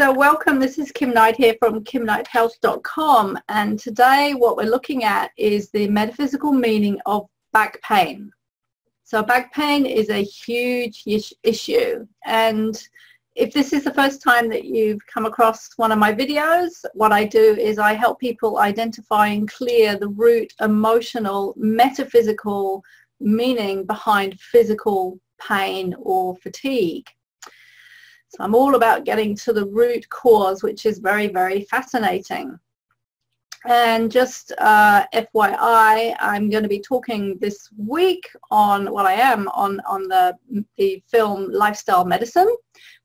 so welcome. This is Kim Knight here from kimknighthealth.com and today what we're looking at is the metaphysical meaning of back pain. So back pain is a huge issue and if this is the first time that you've come across one of my videos, what I do is I help people identify and clear the root emotional, metaphysical meaning behind physical pain or fatigue. So I'm all about getting to the root cause, which is very, very fascinating. And just uh, FYI, I'm going to be talking this week on what I am on, on the, the film Lifestyle Medicine,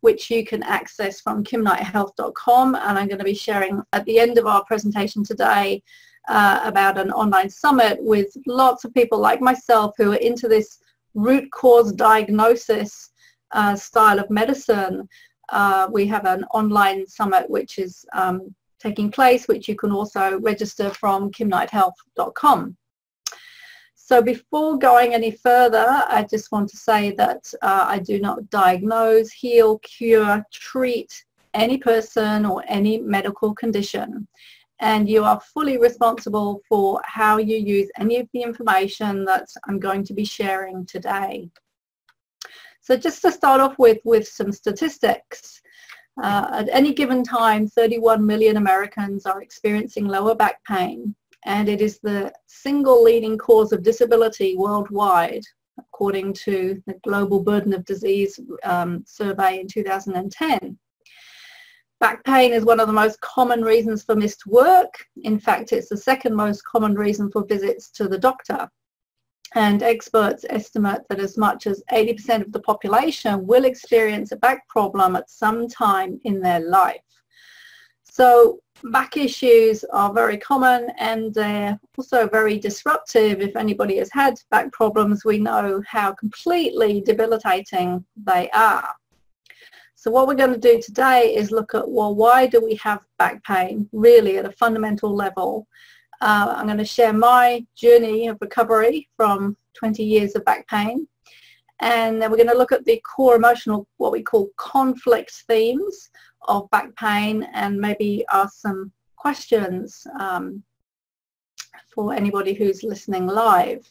which you can access from kimknighthealth.com. And I'm going to be sharing at the end of our presentation today uh, about an online summit with lots of people like myself who are into this root cause diagnosis style of medicine. Uh, we have an online summit which is um, taking place, which you can also register from kimknighthealth.com. So before going any further, I just want to say that uh, I do not diagnose, heal, cure, treat any person or any medical condition. And you are fully responsible for how you use any of the information that I'm going to be sharing today. So just to start off with, with some statistics, uh, at any given time, 31 million Americans are experiencing lower back pain, and it is the single leading cause of disability worldwide, according to the Global Burden of Disease um, survey in 2010. Back pain is one of the most common reasons for missed work. In fact, it's the second most common reason for visits to the doctor and experts estimate that as much as 80% of the population will experience a back problem at some time in their life. So back issues are very common and they're also very disruptive. If anybody has had back problems, we know how completely debilitating they are. So what we're going to do today is look at, well, why do we have back pain really at a fundamental level? Uh, I'm going to share my journey of recovery from 20 years of back pain. And then we're going to look at the core emotional, what we call conflict themes of back pain and maybe ask some questions um, for anybody who's listening live.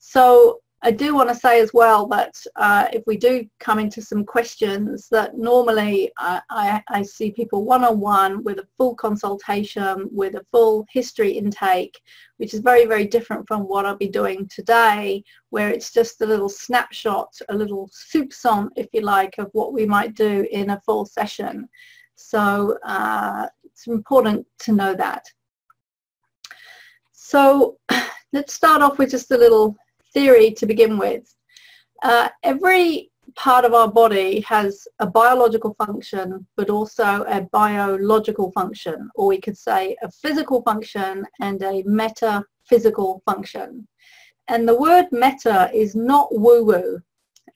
So I do want to say as well that uh, if we do come into some questions that normally uh, I, I, see people one-on-one -on -one with a full consultation, with a full history intake, which is very, very different from what I'll be doing today, where it's just a little snapshot, a little soupçon, if you like, of what we might do in a full session. So uh, it's important to know that. So let's start off with just a little theory to begin with. Uh, every part of our body has a biological function but also a biological function or we could say a physical function and a metaphysical function. And the word meta is not woo-woo.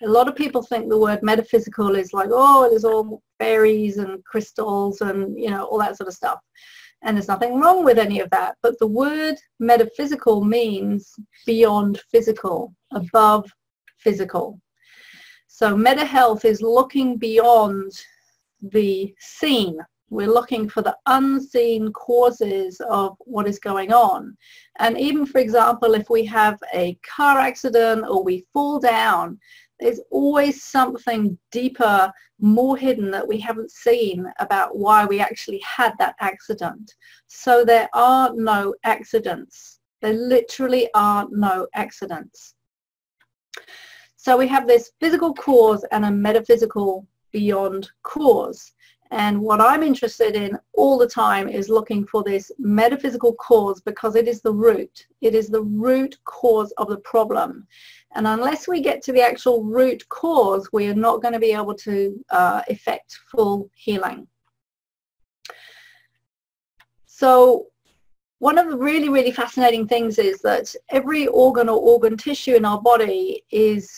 A lot of people think the word metaphysical is like, oh, it is all fairies and crystals and, you know, all that sort of stuff and there's nothing wrong with any of that. But the word metaphysical means beyond physical, above physical. So meta health is looking beyond the seen. We're looking for the unseen causes of what is going on. And even, for example, if we have a car accident or we fall down, there's always something deeper, more hidden that we haven't seen about why we actually had that accident. So there are no accidents. There literally are no accidents. So we have this physical cause and a metaphysical beyond cause. And what I'm interested in all the time is looking for this metaphysical cause because it is the root. It is the root cause of the problem. And unless we get to the actual root cause, we are not going to be able to uh, effect full healing. So one of the really, really fascinating things is that every organ or organ tissue in our body is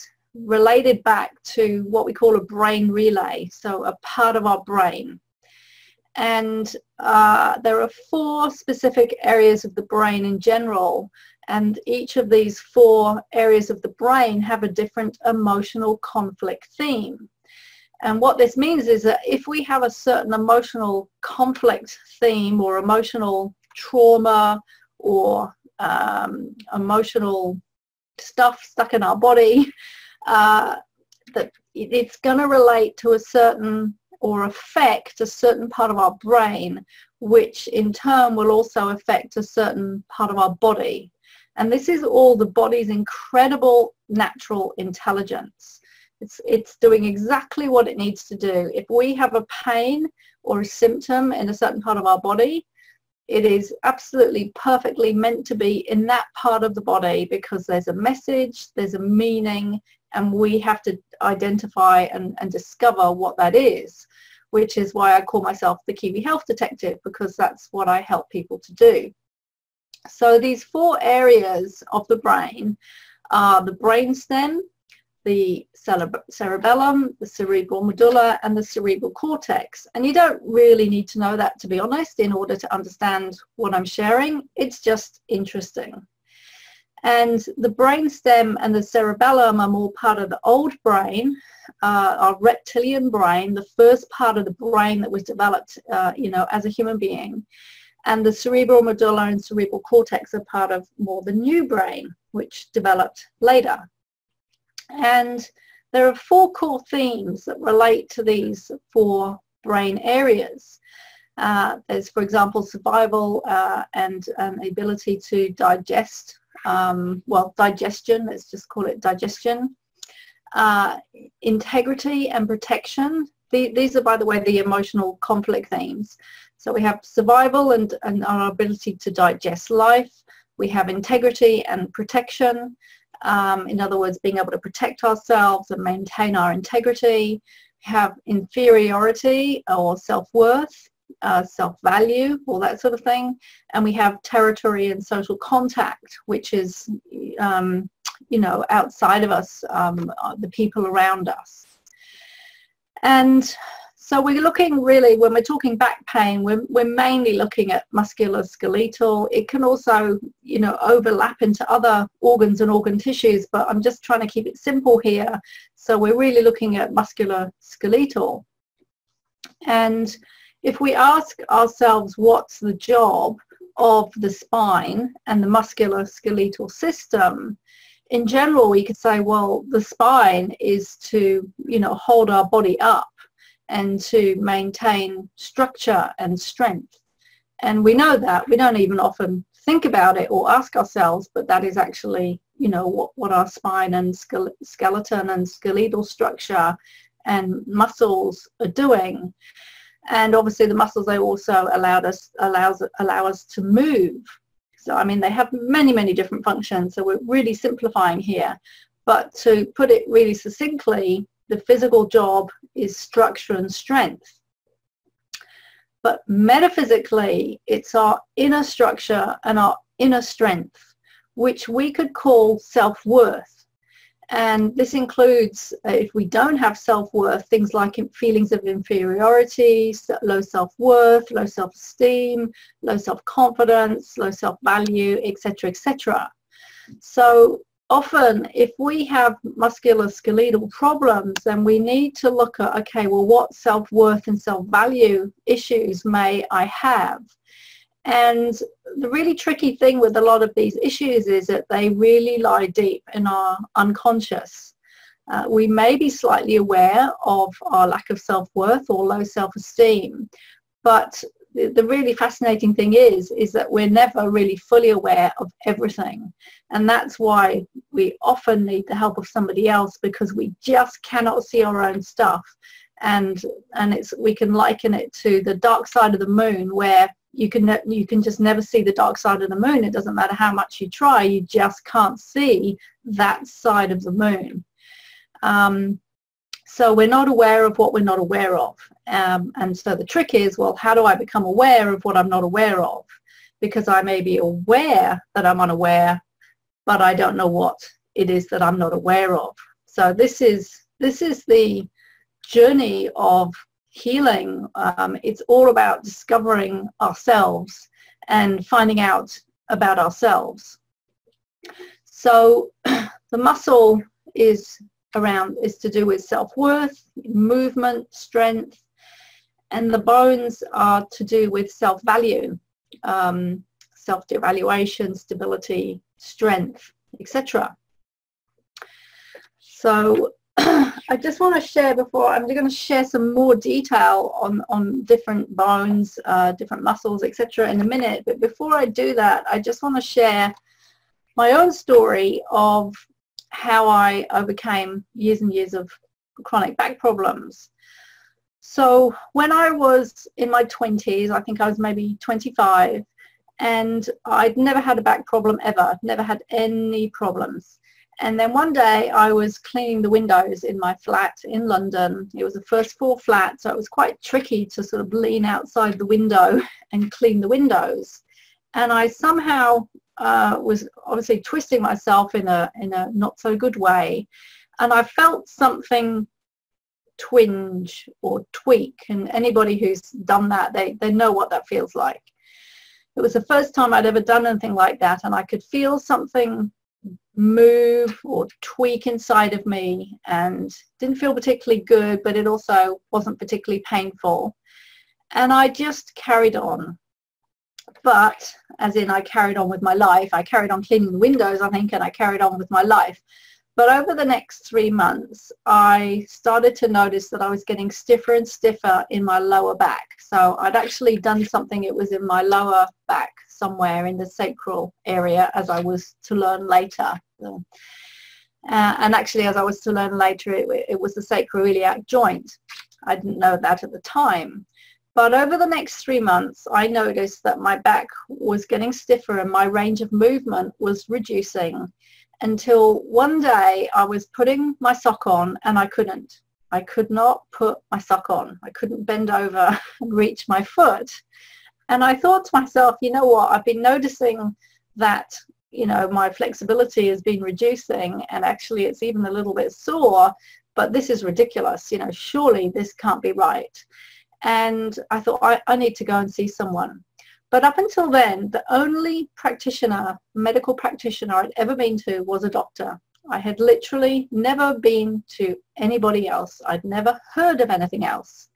related back to what we call a brain relay, so a part of our brain. And uh, there are four specific areas of the brain in general and each of these four areas of the brain have a different emotional conflict theme. And what this means is that if we have a certain emotional conflict theme or emotional trauma or um, emotional stuff stuck in our body, uh, that it's going to relate to a certain or affect a certain part of our brain, which in turn will also affect a certain part of our body. And this is all the body's incredible natural intelligence. It's, it's doing exactly what it needs to do. If we have a pain or a symptom in a certain part of our body, it is absolutely perfectly meant to be in that part of the body because there's a message, there's a meaning, and we have to identify and, and discover what that is, which is why I call myself the Kiwi Health Detective because that's what I help people to do. So these four areas of the brain are the brainstem, the cerebellum, the cerebral medulla, and the cerebral cortex. And you don't really need to know that, to be honest, in order to understand what I'm sharing. It's just interesting. And the brainstem and the cerebellum are more part of the old brain, uh, our reptilian brain, the first part of the brain that was developed, uh, you know, as a human being. And the cerebral medulla and cerebral cortex are part of more the new brain, which developed later. And there are four core themes that relate to these four brain areas. Uh, there's, for example, survival uh, and um, ability to digest um, well, digestion, let's just call it digestion, uh, integrity and protection. The, these are, by the way, the emotional conflict themes. So we have survival and, and our ability to digest life. We have integrity and protection. Um, in other words, being able to protect ourselves and maintain our integrity. We have inferiority or self-worth uh, self-value, all that sort of thing. And we have territory and social contact, which is, um, you know, outside of us, um, uh, the people around us. And so we're looking really, when we're talking back pain, we're, we're mainly looking at musculoskeletal. It can also, you know, overlap into other organs and organ tissues, but I'm just trying to keep it simple here. So we're really looking at musculoskeletal. And if we ask ourselves what's the job of the spine and the musculoskeletal system, in general we could say, well, the spine is to, you know, hold our body up and to maintain structure and strength. And we know that. We don't even often think about it or ask ourselves, but that is actually, you know, what, what our spine and skeleton and skeletal structure and muscles are doing and obviously the muscles they also allowed us allows allow us to move. So I mean they have many many different functions so we're really simplifying here. But to put it really succinctly the physical job is structure and strength. But metaphysically it's our inner structure and our inner strength which we could call self-worth and this includes, uh, if we don't have self-worth, things like feelings of inferiority, low self-worth, low self-esteem, low self-confidence, low self-value, etc., etc. So often if we have musculoskeletal problems, then we need to look at, okay, well, what self-worth and self-value issues may I have? And the really tricky thing with a lot of these issues is that they really lie deep in our unconscious. Uh, we may be slightly aware of our lack of self-worth or low self-esteem, but the, the really fascinating thing is, is that we're never really fully aware of everything. And that's why we often need the help of somebody else because we just cannot see our own stuff. And, and it's, we can liken it to the dark side of the moon where you can you can just never see the dark side of the moon. It doesn't matter how much you try you just can't see that side of the moon. Um, so we're not aware of what we're not aware of. Um, and so the trick is well how do I become aware of what I'm not aware of? Because I may be aware that I'm unaware but I don't know what it is that I'm not aware of. So this is this is the journey of healing, um, it's all about discovering ourselves and finding out about ourselves. So the muscle is around is to do with self-worth, movement, strength, and the bones are to do with self-value, um, self-devaluation, stability, strength, etc. So I just want to share before, I'm going to share some more detail on, on different bones, uh, different muscles, etc. in a minute. But before I do that, I just want to share my own story of how I overcame years and years of chronic back problems. So when I was in my 20s, I think I was maybe 25, and I'd never had a back problem ever, never had any problems. And then one day I was cleaning the windows in my flat in London. It was a first floor flat, so it was quite tricky to sort of lean outside the window and clean the windows. And I somehow uh, was obviously twisting myself in a in a not so good way, and I felt something twinge or tweak. And anybody who's done that, they they know what that feels like. It was the first time I'd ever done anything like that, and I could feel something move or tweak inside of me and didn't feel particularly good but it also wasn't particularly painful. And I just carried on. But as in I carried on with my life I carried on cleaning the windows I think and I carried on with my life. But over the next three months I started to notice that I was getting stiffer and stiffer in my lower back. So I'd actually done something it was in my lower back somewhere in the sacral area as I was to learn later uh, and actually, as I was to learn later, it, it was the sacroiliac joint. I didn't know that at the time. But over the next three months, I noticed that my back was getting stiffer and my range of movement was reducing until one day I was putting my sock on and I couldn't. I could not put my sock on. I couldn't bend over and reach my foot. And I thought to myself, you know what, I've been noticing that you know, my flexibility has been reducing and actually it's even a little bit sore, but this is ridiculous. You know, surely this can't be right. And I thought, I, I need to go and see someone. But up until then, the only practitioner, medical practitioner I'd ever been to was a doctor. I had literally never been to anybody else. I'd never heard of anything else.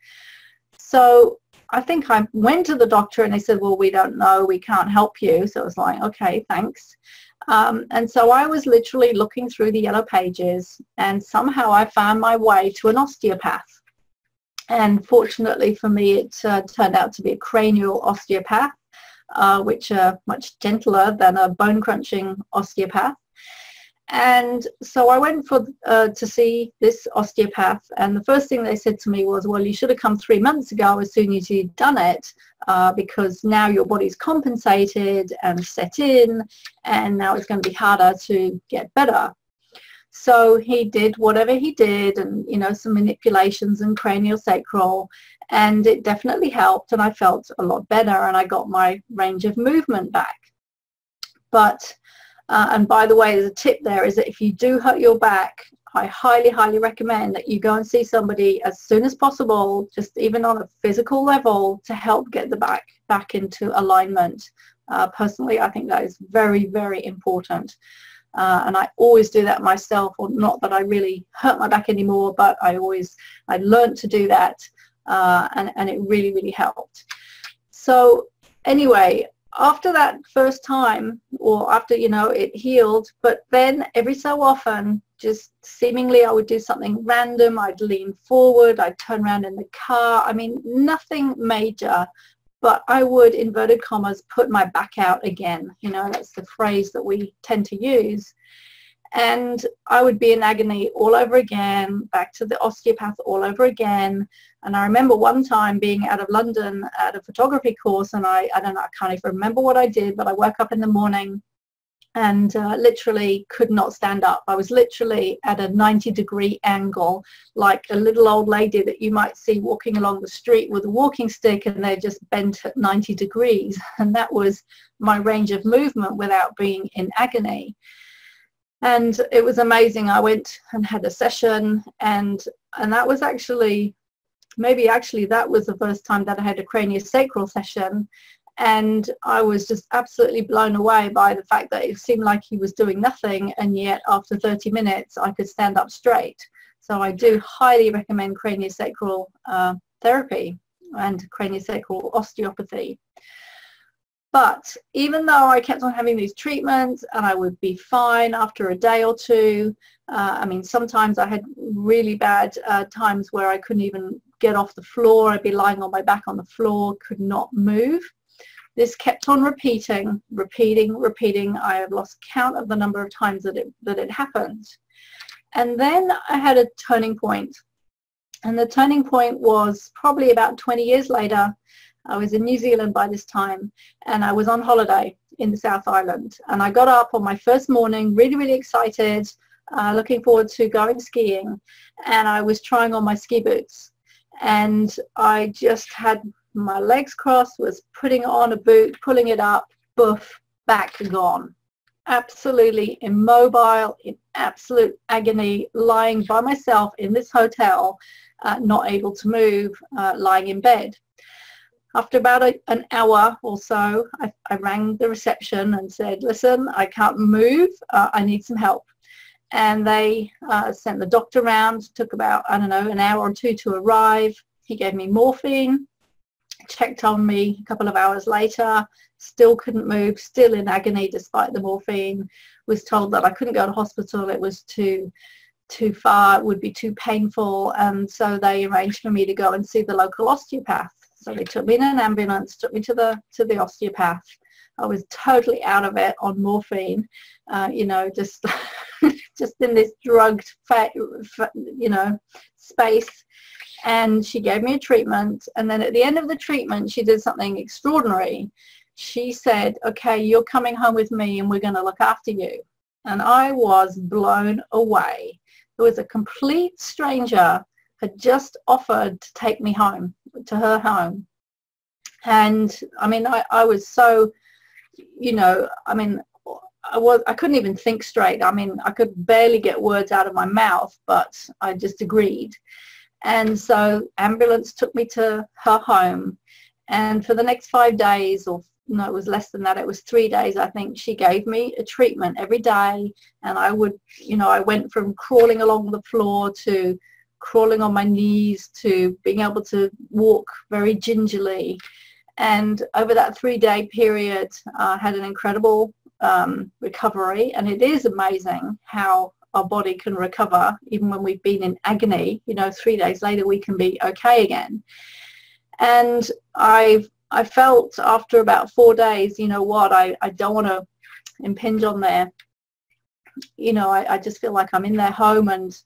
So I think I went to the doctor and they said, well, we don't know, we can't help you. So I was like, okay, thanks. Um, and so I was literally looking through the yellow pages and somehow I found my way to an osteopath. And fortunately for me, it uh, turned out to be a cranial osteopath, uh, which are much gentler than a bone crunching osteopath. And so I went for uh, to see this osteopath, and the first thing they said to me was, "Well, you should have come three months ago as soon as you'd done it, uh, because now your body's compensated and set in, and now it's going to be harder to get better." So he did whatever he did, and you know some manipulations and cranial sacral, and it definitely helped, and I felt a lot better, and I got my range of movement back. But uh, and by the way, there's a tip there is that if you do hurt your back, I highly, highly recommend that you go and see somebody as soon as possible, just even on a physical level, to help get the back back into alignment. Uh, personally, I think that is very, very important. Uh, and I always do that myself, or not that I really hurt my back anymore, but I always, I learned to do that, uh, and, and it really, really helped. So anyway, after that first time or after you know it healed but then every so often just seemingly I would do something random. I'd lean forward I'd turn around in the car. I mean nothing major but I would inverted commas put my back out again. You know that's the phrase that we tend to use and I would be in agony all over again, back to the osteopath all over again. And I remember one time being out of London at a photography course and I, I don't know, I can't even remember what I did, but I woke up in the morning and uh, literally could not stand up. I was literally at a 90 degree angle, like a little old lady that you might see walking along the street with a walking stick and they're just bent at 90 degrees. And that was my range of movement without being in agony and it was amazing. I went and had a session and and that was actually maybe actually that was the first time that I had a craniosacral session and I was just absolutely blown away by the fact that it seemed like he was doing nothing and yet after 30 minutes I could stand up straight. So I do highly recommend craniosacral uh, therapy and craniosacral osteopathy. But even though I kept on having these treatments and I would be fine after a day or two, uh, I mean, sometimes I had really bad uh, times where I couldn't even get off the floor. I'd be lying on my back on the floor, could not move. This kept on repeating, repeating, repeating. I have lost count of the number of times that it, that it happened. And then I had a turning point. And the turning point was probably about 20 years later. I was in New Zealand by this time and I was on holiday in the South Island. And I got up on my first morning really, really excited, uh, looking forward to going skiing. And I was trying on my ski boots. And I just had my legs crossed, was putting on a boot, pulling it up, boof, back gone. Absolutely immobile, in absolute agony, lying by myself in this hotel, uh, not able to move, uh, lying in bed. After about a, an hour or so, I, I, rang the reception and said, listen, I can't move, uh, I need some help. And they uh, sent the doctor around, took about, I don't know, an hour or two to arrive. He gave me morphine, checked on me a couple of hours later, still couldn't move, still in agony despite the morphine, was told that I couldn't go to hospital, it was too too far, it would be too painful, and so they arranged for me to go and see the local osteopath. So they took me in an ambulance, took me to the to the osteopath. I was totally out of it on morphine, uh, you know, just just in this drugged, you know, space. And she gave me a treatment. And then at the end of the treatment she did something extraordinary. She said okay you're coming home with me and we're going to look after you. And i was blown away. There was a complete stranger had just offered to take me home to her home and i mean i, I was so you know i mean I was I couldn't even think straight. I mean, I could barely get words out of my mouth, but I just agreed. And so ambulance took me to her home. And for the next five days, or no, it was less than that, it was three days, I think, she gave me a treatment every day. And I would, you know, I went from crawling along the floor to crawling on my knees to being able to walk very gingerly. And over that three-day period, I uh, had an incredible um, recovery. And it is amazing how our body can recover even when we've been in agony you know three days later we can be okay again and i i felt after about four days you know what i, I don't want to impinge on their you know I, I just feel like i'm in their home and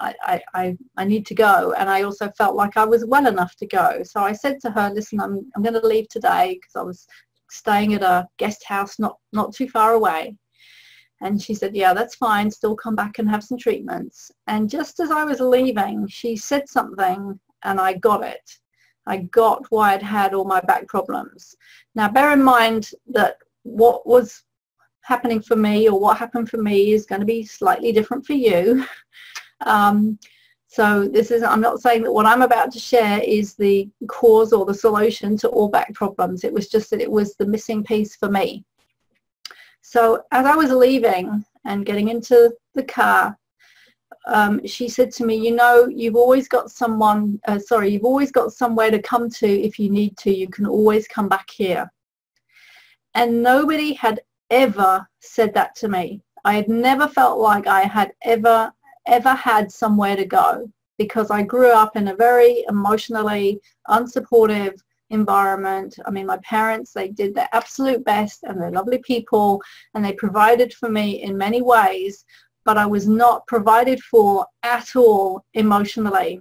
I, I, I need to go and I also felt like I was well enough to go so I said to her listen I'm, I'm going to leave today because I was staying at a guest house not not too far away and she said, yeah, that's fine. Still come back and have some treatments. And just as I was leaving, she said something and I got it. I got why I'd had all my back problems. Now, bear in mind that what was happening for me or what happened for me is going to be slightly different for you. Um, so this is, I'm not saying that what I'm about to share is the cause or the solution to all back problems. It was just that it was the missing piece for me. So as I was leaving and getting into the car, um, she said to me, you know, you've always got someone, uh, sorry, you've always got somewhere to come to if you need to. You can always come back here. And nobody had ever said that to me. I had never felt like I had ever, ever had somewhere to go because I grew up in a very emotionally unsupportive, environment. I mean, my parents, they did their absolute best and they're lovely people and they provided for me in many ways, but I was not provided for at all emotionally.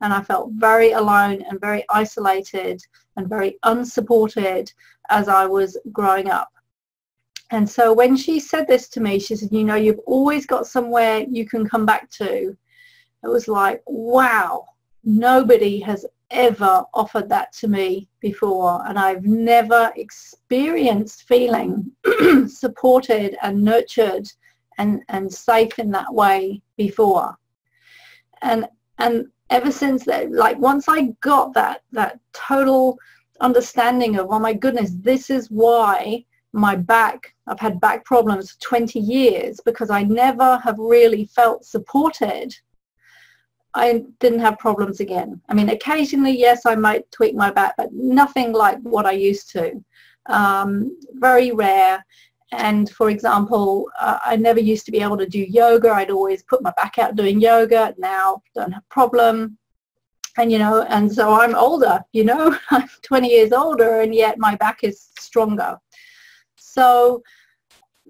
And I felt very alone and very isolated and very unsupported as I was growing up. And so when she said this to me, she said, you know, you've always got somewhere you can come back to. It was like, wow, nobody has ever offered that to me before and I've never experienced feeling supported and nurtured and, and safe in that way before. And and ever since that like once I got that that total understanding of, oh my goodness, this is why my back, I've had back problems for 20 years because I never have really felt supported. I didn't have problems again. I mean, occasionally, yes, I might tweak my back, but nothing like what I used to. Um, very rare. And for example, uh, I never used to be able to do yoga. I'd always put my back out doing yoga. Now, don't have problem and you know and so i'm older you know i'm 20 years older and yet my back is stronger so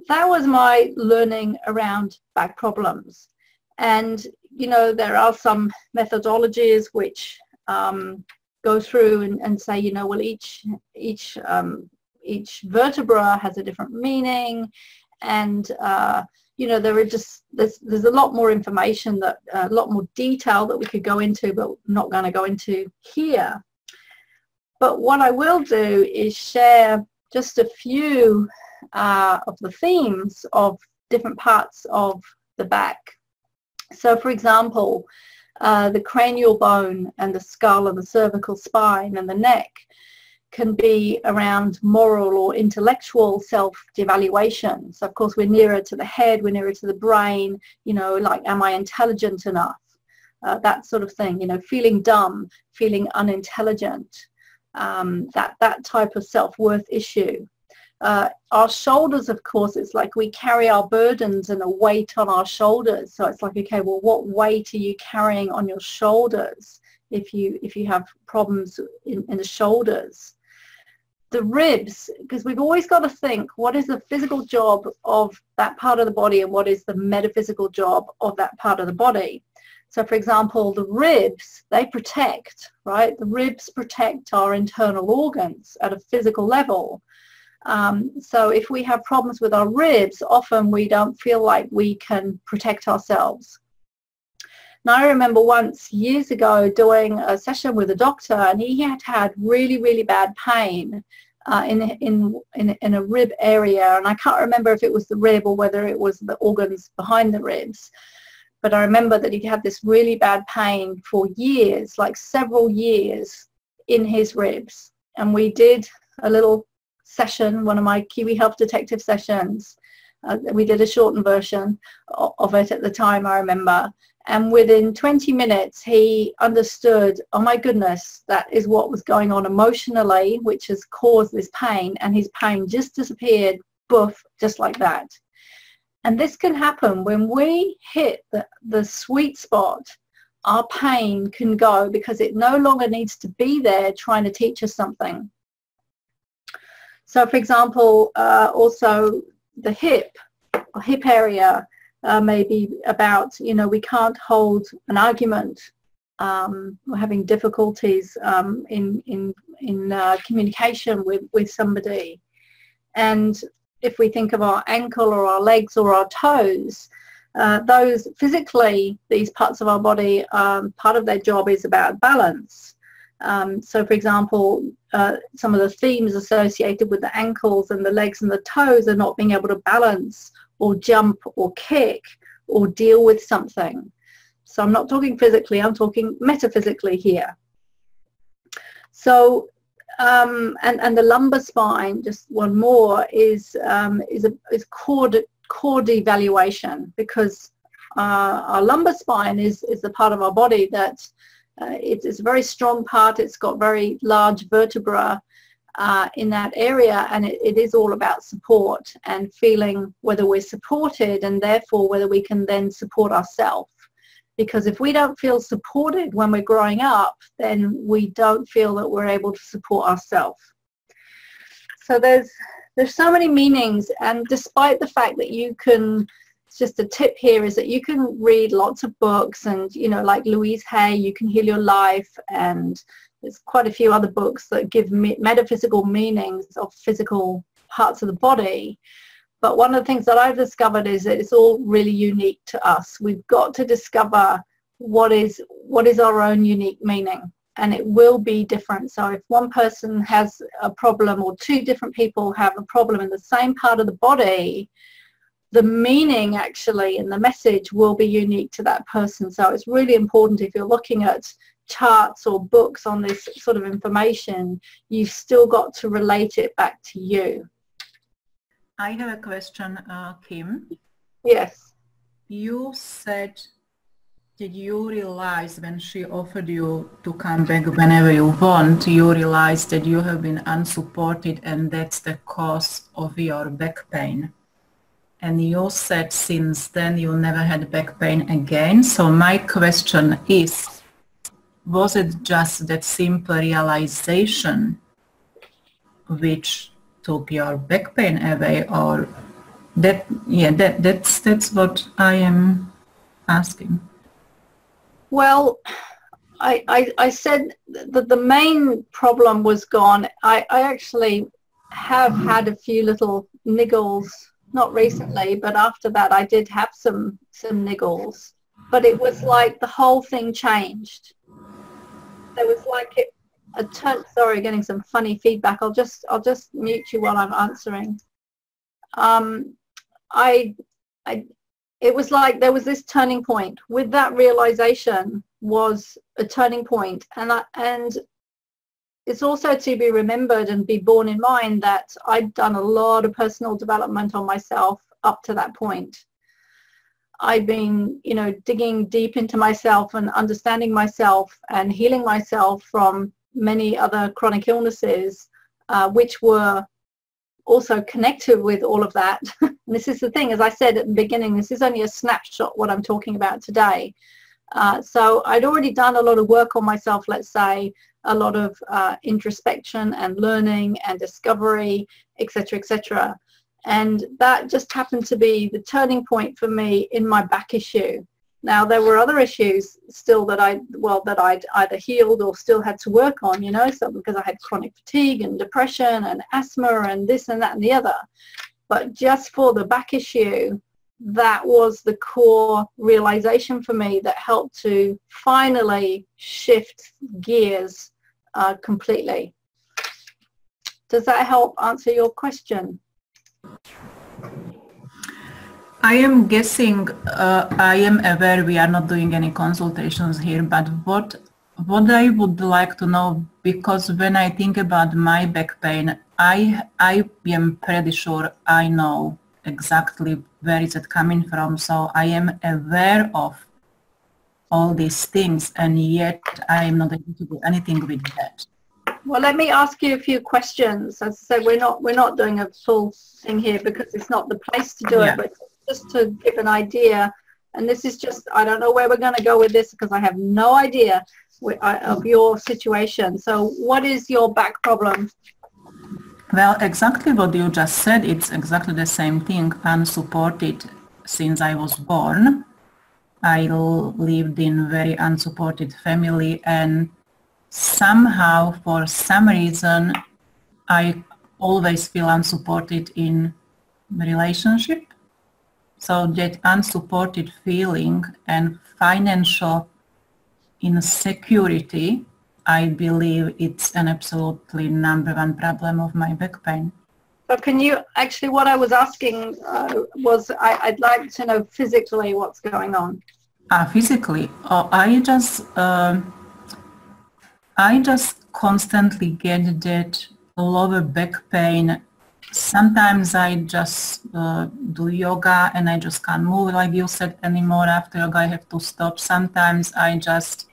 that was my learning around back problems and you know there are some methodologies which um, go through and, and, say you know well each each um, each vertebra has a different meaning and uh, you know, there are just, there's, there's a lot more information that, a lot more detail that we could go into, but not going to go into here. But what I will do is share just a few uh, of the themes of different parts of the back. So for example, uh, the cranial bone and the skull and the cervical spine and the neck can be around moral or intellectual self-devaluation. So of course we're nearer to the head, we're nearer to the brain, you know, like am I intelligent enough? Uh, that sort of thing, you know, feeling dumb, feeling unintelligent, um, that, that type of self-worth issue. Uh, our shoulders, of course, it's like we carry our burdens and a weight on our shoulders. So it's like, okay, well, what weight are you carrying on your shoulders if you if you have problems in, in the shoulders? the ribs, because we've always got to think what is the physical job of that part of the body and what is the metaphysical job of that part of the body. So for example, the ribs, they protect, right? The ribs protect our internal organs at a physical level. Um, so if we have problems with our ribs, often we don't feel like we can protect ourselves. Now I remember once years ago doing a session with a doctor and he had had really, really bad pain uh, in, in, in, in a rib area and I can't remember if it was the rib or whether it was the organs behind the ribs. But I remember that he had this really bad pain for years, like several years in his ribs. And we did a little session, one of my Kiwi Health Detective sessions. Uh, we did a shortened version of it at the time, I remember. And within 20 minutes, he understood, oh my goodness, that is what was going on emotionally, which has caused this pain. And his pain just disappeared, boof, just like that. And this can happen when we hit the, the sweet spot, our pain can go because it no longer needs to be there trying to teach us something. So for example, uh, also the hip, or hip area, uh, maybe about, you know, we can't hold an argument. Um, we're having difficulties um, in, in, in uh, communication with, with somebody. And if we think of our ankle or our legs or our toes, uh, those physically, these parts of our body, um, part of their job is about balance. Um, so for example, uh, some of the themes associated with the ankles and the legs and the toes are not being able to balance or jump or kick or deal with something. So I'm not talking physically, I'm talking metaphysically here. So, um, and, and the lumbar spine, just one more, is, um, is, a, is core, core devaluation because uh, our lumbar spine is, is the part of our body that uh, it's a very strong part, it's got very large vertebra uh, in that area and it, it is all about support and feeling whether we're supported and therefore whether we can then support ourselves because if we don't feel supported when we're growing up then we don't feel that we're able to support ourselves so there's there's so many meanings and despite the fact that you can just a tip here is that you can read lots of books and you know like Louise Hay you can heal your life and there's quite a few other books that give me metaphysical meanings of physical parts of the body. But one of the things that I've discovered is that it's all really unique to us. We've got to discover what is what is our own unique meaning and it will be different. So if one person has a problem or two different people have a problem in the same part of the body, the meaning actually and the message will be unique to that person. So it's really important if you're looking at charts or books on this sort of information, you've still got to relate it back to you. I have a question, uh, Kim. Yes. You said, did you realize when she offered you to come back whenever you want, you realized that you have been unsupported and that's the cause of your back pain? And you said since then you never had back pain again. So my question is, was it just that simple realization which took your back pain away or that yeah that that's that's what I am asking. Well, I, I, I said that the main problem was gone. I, I actually have had a few little niggles, not recently, but after that I did have some some niggles. But it was like the whole thing changed. There was like it a turn. Sorry, getting some funny feedback. I'll just I'll just mute you while I'm answering. Um, I, I, it was like there was this turning point. With that realization was a turning point, and and it's also to be remembered and be borne in mind that I'd done a lot of personal development on myself up to that point. I'd been, you know, digging deep into myself and understanding myself and healing myself from many other chronic illnesses, uh, which were also connected with all of that. and this is the thing, as I said at the beginning, this is only a snapshot what I'm talking about today. Uh, so I'd already done a lot of work on myself, let's say, a lot of uh, introspection and learning and discovery, etc., etc. And that just happened to be the turning point for me in my back issue. Now there were other issues still that I well that I'd either healed or still had to work on, you know, so because I had chronic fatigue and depression and asthma and this and that and the other. But just for the back issue, that was the core realization for me that helped to finally shift gears uh, completely. Does that help answer your question? I am guessing, uh, I am aware we are not doing any consultations here, but what what I would like to know, because when I think about my back pain, I I am pretty sure I know exactly where is it coming from. So I am aware of all these things, and yet I am not able to do anything with that. Well, let me ask you a few questions. As I said, we're not we're not doing a full thing here because it's not the place to do yeah. it. But just to give an idea, and this is just, I don't know where we're going to go with this because I have no idea uh, of your situation. So what is your back problem? Well, exactly what you just said, it's exactly the same thing, unsupported since I was born. I lived in very unsupported family and somehow for some reason I always feel unsupported in the relationship so that unsupported feeling and financial insecurity, I believe it's an absolutely number one problem of my back pain. So can you, actually what I was asking uh, was I, would like to know physically what's going on. Ah, physically, oh, I just, uh, I just constantly get that lower back pain sometimes I just uh, do yoga and I just can't move like you said anymore. After yoga, I have to stop. Sometimes I just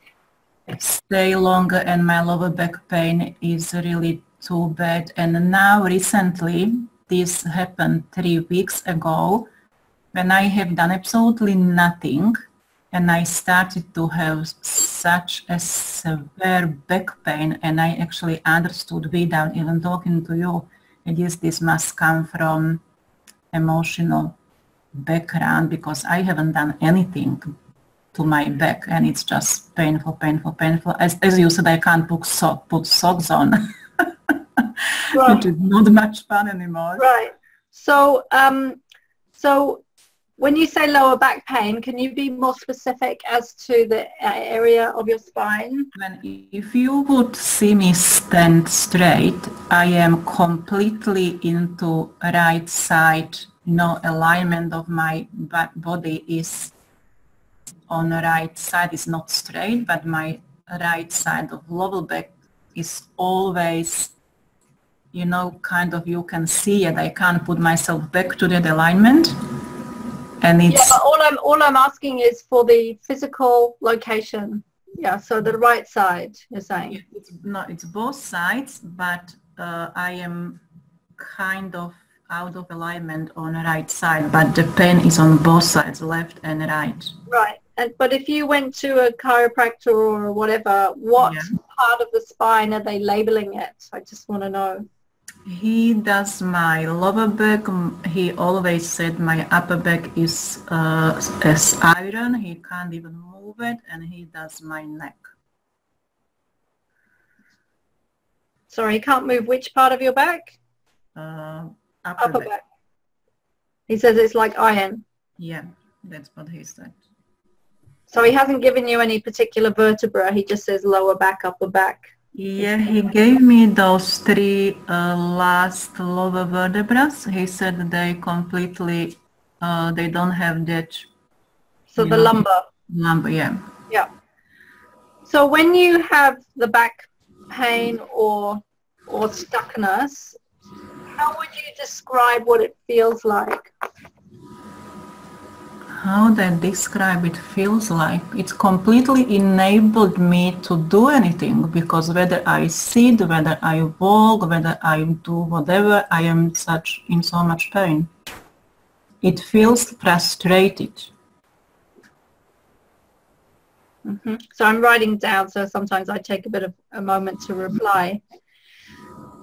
stay longer and my lower back pain is really too bad. And now recently, this happened three weeks ago when I have done absolutely nothing and I started to have such a severe back pain and I actually understood without even talking to you I guess this must come from emotional background because I haven't done anything to my back and it's just painful, painful, painful. As, as you said, I can't put, so- put socks on, right. which is not much fun anymore. Right. So, um, so when you say lower back pain, can you be more specific as to the uh, area of your spine? If you would see me stand straight, I am completely into right side. No alignment of my body is on the right side. It's not straight, but my right side of lower back is always, you know, kind of you can see it. I can't put myself back to that alignment. And it's yeah, but all I'm all I'm asking is for the physical location. Yeah, so the right side, you're saying. It's no, it's both sides, but uh, I am kind of out of alignment on the right side, but the pain is on both sides, left and right. Right. And, but if you went to a chiropractor or whatever, what yeah. part of the spine are they labeling it? I just want to know. He does my lower back. He always said my upper back is uh, as iron. He can't even move it, and he does my neck. Sorry, he can't move which part of your back? Uh, upper, upper back. back. He says it's like iron. Yeah, that's what he said. So he hasn't given you any particular vertebra. He just says lower back, upper back. Yeah, he gave me those three uh, last lower vertebrae. He said they completely, uh, they don't have that. So the know, lumbar. Lumbar, yeah. Yeah. So when you have the back pain or or stuckness, how would you describe what it feels like? How they describe it feels like it's completely enabled me to do anything because whether I sit, whether I walk, whether I do whatever, I am such in so much pain. It feels frustrated. Mm-hmm. So I'm writing down, so sometimes I take a bit of a moment to reply.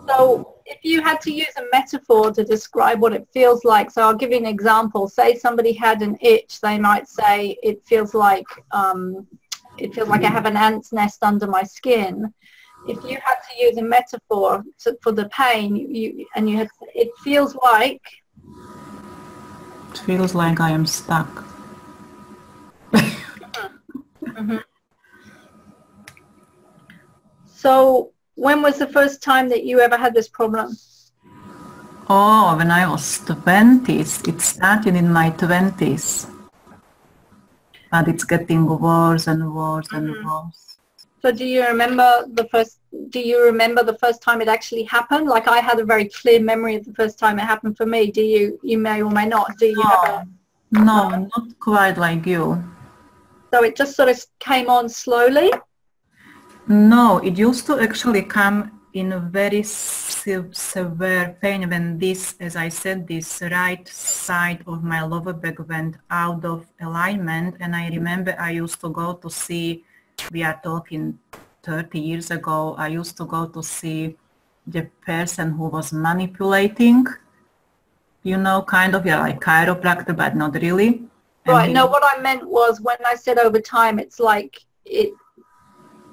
So if you had to use a metaphor to describe what it feels like, so I'll give you an example. Say somebody had an itch, they might say it feels like um, it feels like I have an ant's nest under my skin. If you had to use a metaphor to, for the pain, you and you had it feels like. It feels like I am stuck. mm-hmm. So when was the first time that you ever had this problem? Oh, when I was 20s. It started in my 20s. But it's getting worse and worse and mm-hmm. worse. So do you remember the first do you remember the first time it actually happened? Like I had a very clear memory of the first time it happened for me. Do you you may or may not. Do you no, No, not quite like you. So it just sort of came on slowly? No, it used to actually come in a very se- severe pain when this, as I said, this right side of my lower back went out of alignment. And I remember I used to go to see, we are talking 30 years ago, I used to go to see the person who was manipulating, you know, kind of, yeah, like chiropractor, but not really. Right. No, what I meant was when I said over time, it's like it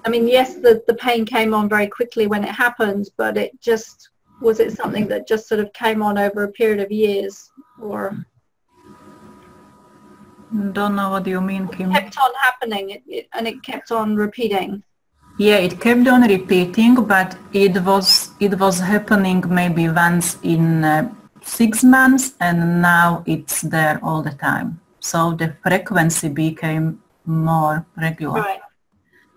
I mean, yes, the, the pain came on very quickly when it happened, but it just, was it something that just sort of came on over a period of years or? Don't know what you mean, Kim. It kept on happening it, it, and it kept on repeating. Yeah, it kept on repeating, but it was it was happening maybe once in uh, six months, and now it's there all the time. So the frequency became more regular. Right.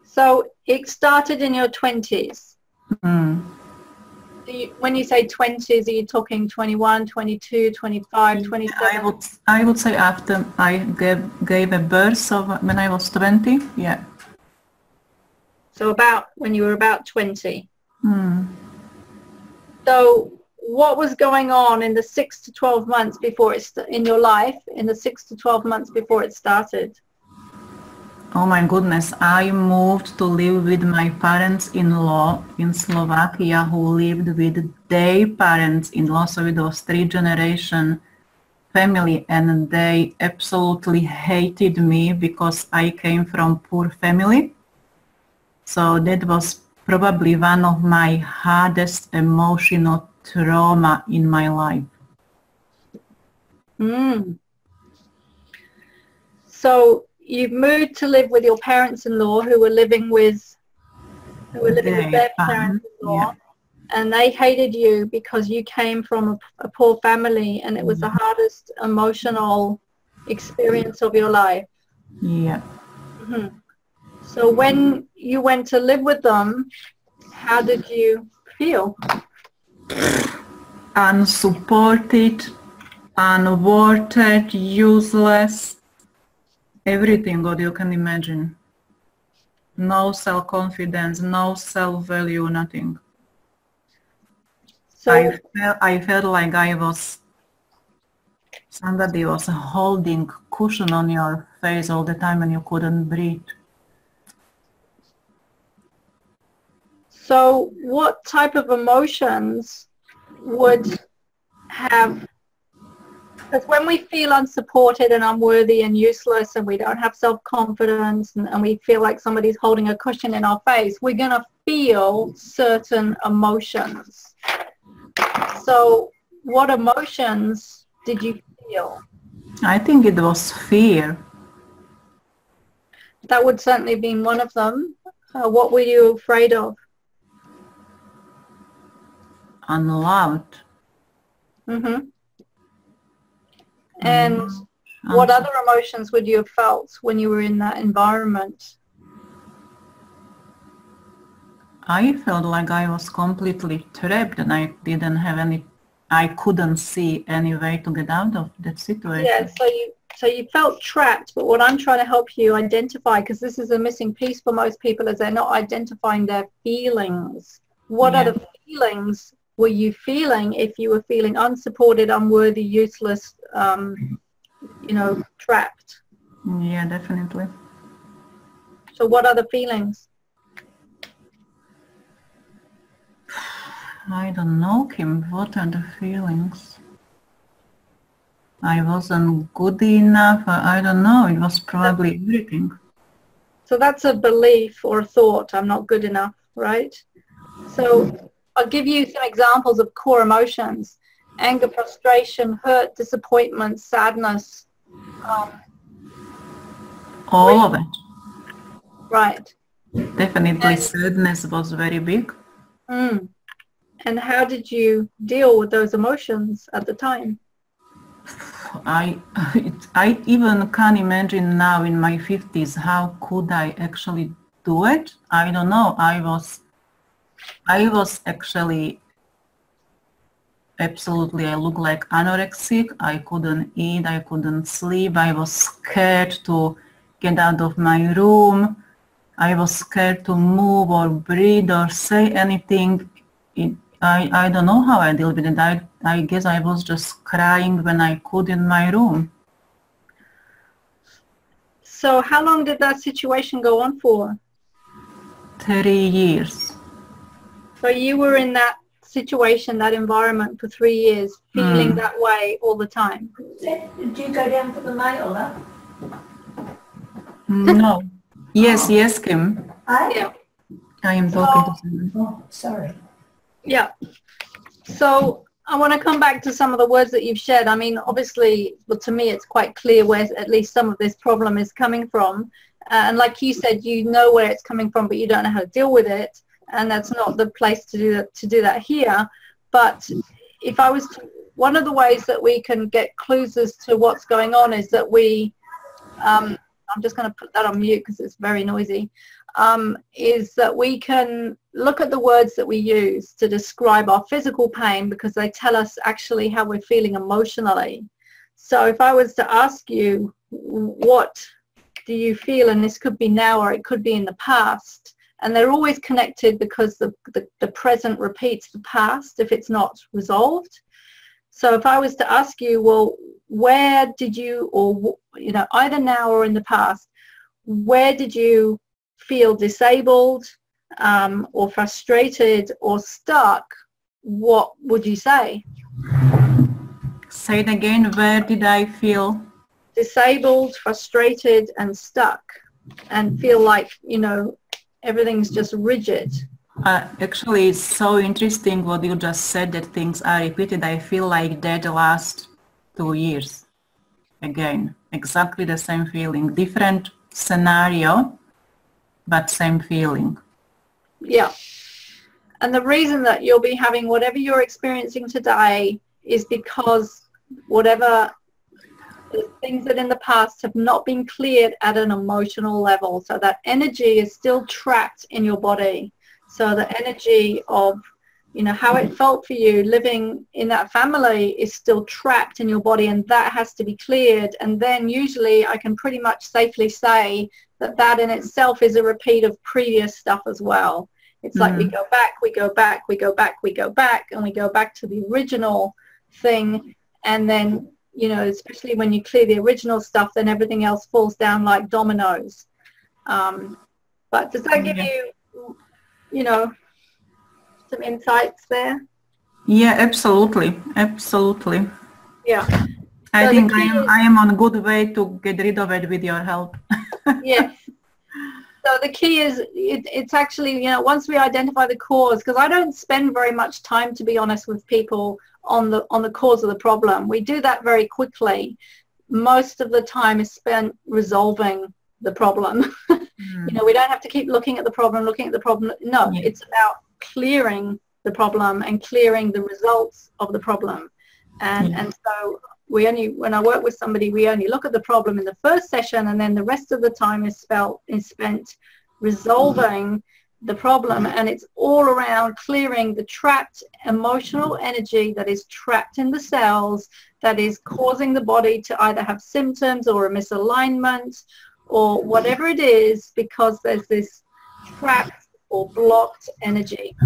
So it started in your 20s. Mm. You, when you say 20s, are you talking 21, 22, 25, 27? I would, I would say after I gave, gave a birth, so when I was 20, yeah. So about when you were about 20. Mm. So what was going on in the six to 12 months before it's in your life, in the six to 12 months before it started? Oh my goodness, I moved to live with my parents-in-law in Slovakia who lived with their parents-in-law, so it was three-generation family and they absolutely hated me because I came from poor family. So that was probably one of my hardest emotional trauma in my life. Mm. So you moved to live with your parents-in-law who were living with who were living with their parents-in-law yeah. and they hated you because you came from a, a poor family and it was mm-hmm. the hardest emotional experience of your life yeah mm-hmm. So when you went to live with them, how did you feel? Unsupported, unwanted, useless, everything what you can imagine. No self-confidence, no self-value, nothing. So I felt, I felt like I was, somebody was holding cushion on your face all the time and you couldn't breathe. So what type of emotions would have because when we feel unsupported and unworthy and useless and we don't have self-confidence and, and, we feel like somebody's holding a cushion in our face, we're going to feel certain emotions. So what emotions did you feel? I think it was fear. That would certainly be one of them. Uh, what were you afraid of? Unloved. Mm-hmm. And mm-hmm. what other emotions would you have felt when you were in that environment? I felt like I was completely trapped and I didn't have any, I couldn't see any way to get out of that situation. Yeah, so you, so you felt trapped, but what I'm trying to help you identify, because this is a missing piece for most people, is they're not identifying their feelings. What yeah. are the feelings were you feeling if you were feeling unsupported, unworthy, useless, um, you know, trapped? Yeah, definitely. So what are the feelings? I don't know, Kim. What are the feelings? I wasn't good enough. I don't know. It was probably everything. So that's a belief or a thought. I'm not good enough, right? So I'll give you some examples of core emotions. Anger, frustration, hurt, disappointment, sadness. Um, All of it. Right. Definitely and, sadness was very big. Mm. And how did you deal with those emotions at the time? I, I even can't imagine now in my 50s how could I actually do it. I don't know. I was I was actually absolutely, I looked like anorexic. I couldn't eat, I couldn't sleep. I was scared to get out of my room. I was scared to move or breathe or say anything. It, I, I don't know how I deal with it. I, I guess I was just crying when I could in my room. So how long did that situation go on for? 30 years. So you were in that situation, that environment for three years, feeling mm. that way all the time. Did you go down for the mail? Huh? No. yes, oh. yes, Kim. I? Yeah. I am talking oh. to someone. Oh, sorry. Yeah. So I want to come back to some of the words that you've shared. I mean, obviously, well, to me, it's quite clear where at least some of this problem is coming from. Uh, and like you said, you know where it's coming from, but you don't know how to deal with it and that's not the place to do that, to do that here. But if I was to, one of the ways that we can get clues as to what's going on is that we, um, I'm just going to put that on mute because it's very noisy, um, is that we can look at the words that we use to describe our physical pain because they tell us actually how we're feeling emotionally. So if I was to ask you, what do you feel, and this could be now or it could be in the past, and they're always connected because the, the, the, present repeats the past if it's not resolved. So if I was to ask you, well, where did you, or you know, either now or in the past, where did you feel disabled um, or frustrated or stuck? What would you say? Say it again. Where did I feel? Disabled, frustrated, and stuck, and feel like you know everything's just rigid. Uh, actually, it's so interesting what you just said that things are repeated. I feel like that the last two years. Again, exactly the same feeling. Different scenario, but same feeling. Yeah. And the reason that you'll be having whatever you're experiencing today is because whatever Things that in the past have not been cleared at an emotional level. So that energy is still trapped in your body. So the energy of, you know, how it felt for you living in that family is still trapped in your body and that has to be cleared. And then usually I can pretty much safely say that that in itself is a repeat of previous stuff as well. It's mm-hmm. like we mm-hmm. go back, we go back, we go back, we go back, and we go back to the original thing. And then, you know, especially when you clear the original stuff, then everything else falls down like dominoes. Um, but does that give you, you know, some insights there? Yeah, absolutely. Absolutely. Yeah. I so think I am, is, I am on a good way to get rid of it with your help. yes. So the key is it, it's actually, you know, once we identify the cause, because I don't spend very much time, to be honest, with people on the on the cause of the problem. We do that very quickly. Most of the time is spent resolving the problem. Mm. you know, we don't have to keep looking at the problem, looking at the problem. No, yeah. it's about clearing the problem and clearing the results of the problem. And yeah. and so we only when I work with somebody, we only look at the problem in the first session, and then the rest of the time is spent is spent resolving the problem, and it's all around clearing the trapped emotional energy that is trapped in the cells that is causing the body to either have symptoms or a misalignment or whatever it is because there's this trapped or blocked energy.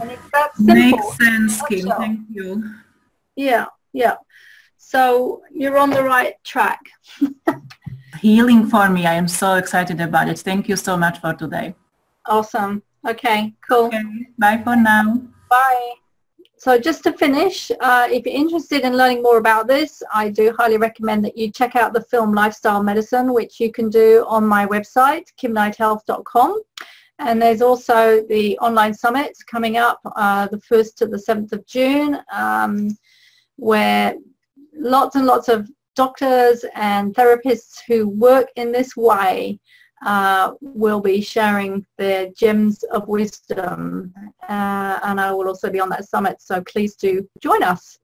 And it's that simple. Makes sense, Kim. Thank you. Yeah. Yeah. So you're on the right track. Healing for me. I am so excited about it. Thank you so much for today. Awesome. Okay, cool. Okay. Bye for now. Bye. So just to finish, uh, if you're interested in learning more about this, I do highly recommend that you check out the film Lifestyle Medicine, which you can do on my website, kimknighthealth.com. And there's also the online summit coming up uh, the 1st to the 7th of June. Um, where lots and lots of doctors and therapists who work in this way uh, will be sharing their gems of wisdom uh, and I will also be on that summit so please do join us.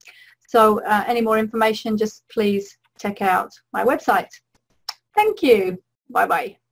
So uh, any more information just please check out my website. Thank you. Bye bye.